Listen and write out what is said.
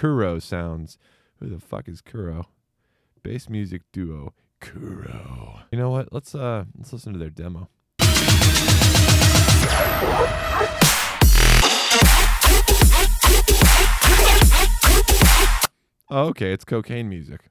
Kuuro sounds. Who the fuck is Kuuro? Bass music duo Kuuro. You know what? Let's uh let's listen to their demo. Okay, it's cocaine music.